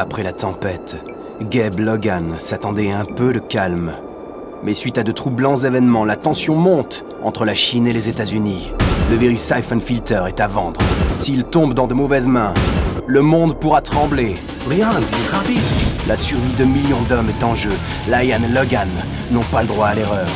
Après la tempête, Gabe Logan s'attendait à un peu de calme. Mais suite à de troublants événements, la tension monte entre la Chine et les États-Unis. Le virus Siphon Filter est à vendre. S'il tombe dans de mauvaises mains, le monde pourra trembler. La survie de millions d'hommes est en jeu. Lion et Logan n'ont pas le droit à l'erreur.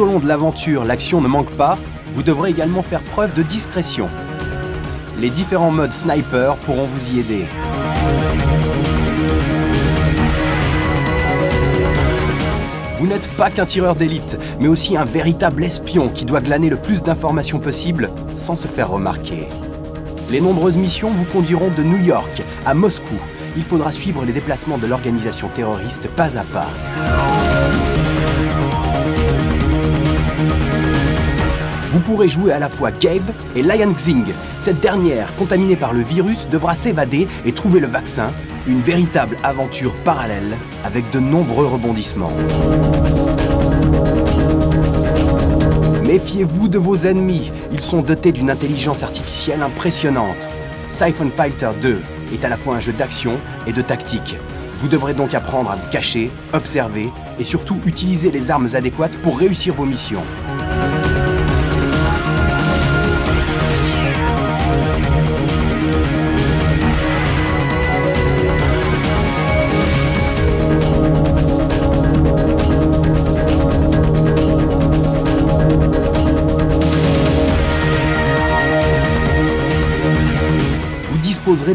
Au long de l'aventure l'action ne manque pas, vous devrez également faire preuve de discrétion. Les différents modes sniper pourront vous y aider. Vous n'êtes pas qu'un tireur d'élite, mais aussi un véritable espion qui doit glaner le plus d'informations possible sans se faire remarquer. Les nombreuses missions vous conduiront de New York à Moscou. Il faudra suivre les déplacements de l'organisation terroriste pas à pas. Vous pourrez jouer à la fois Gabe et Lion Xing. Cette dernière, contaminée par le virus, devra s'évader et trouver le vaccin. Une véritable aventure parallèle avec de nombreux rebondissements. Méfiez-vous de vos ennemis, ils sont dotés d'une intelligence artificielle impressionnante. Siphon Fighter 2 est à la fois un jeu d'action et de tactique. Vous devrez donc apprendre à cacher, observer et surtout utiliser les armes adéquates pour réussir vos missions.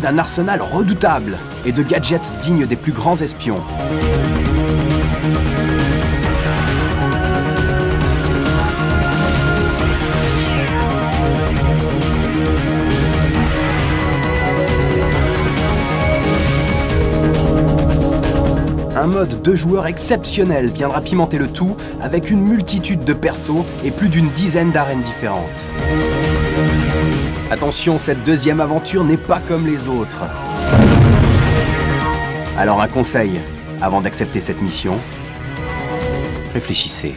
D'un arsenal redoutable et de gadgets dignes des plus grands espions. Un mode deux joueurs exceptionnel viendra pimenter le tout avec une multitude de persos et plus d'une dizaine d'arènes différentes. Attention, cette deuxième aventure n'est pas comme les autres. Alors un conseil, avant d'accepter cette mission, réfléchissez.